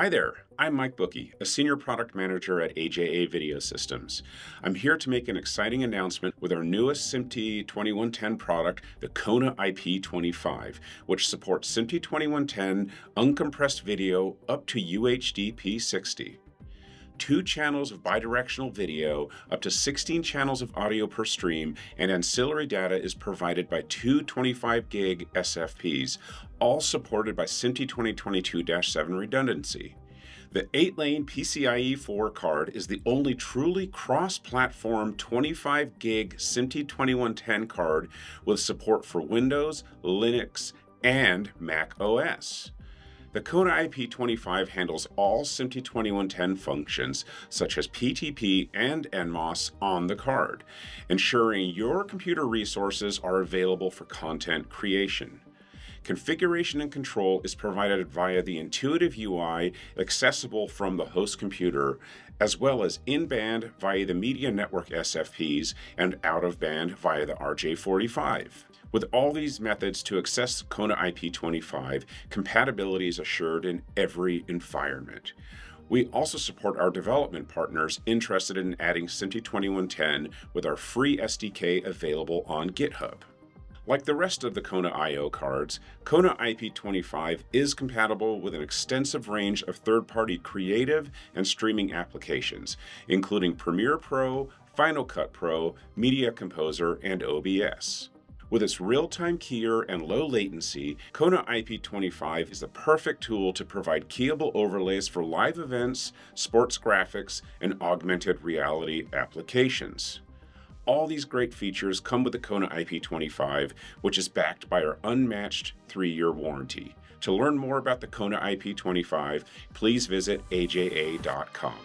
Hi there, I'm Mike Bookie, a Senior Product Manager at AJA Video Systems. I'm here to make an exciting announcement with our newest SMPTE 2110 product, the Kona IP25, which supports SMPTE 2110 uncompressed video up to UHD P60 two channels of bidirectional video, up to 16 channels of audio per stream, and ancillary data is provided by two 25 gig SFPs, all supported by SMPTE 2022-7 redundancy. The 8 lane PCIe 4 card is the only truly cross platform 25 gig SMPTE 2110 card with support for Windows, Linux, and Mac OS. The Kona IP25 handles all SMPTE 2110 functions, such as PTP and NMOS, on the card, ensuring your computer resources are available for content creation. Configuration and control is provided via the intuitive UI accessible from the host computer, as well as in band via the Media Network SFPs and out of band via the RJ45. With all these methods to access Kona IP25, compatibility is assured in every environment. We also support our development partners interested in adding SMPTE 2110 with our free SDK available on GitHub. Like the rest of the Kona I.O. cards, Kona IP25 is compatible with an extensive range of third-party creative and streaming applications, including Premiere Pro, Final Cut Pro, Media Composer, and OBS. With its real-time keyer and low latency, Kona IP25 is the perfect tool to provide keyable overlays for live events, sports graphics, and augmented reality applications. All these great features come with the Kona IP25, which is backed by our unmatched three-year warranty. To learn more about the Kona IP25, please visit aja.com.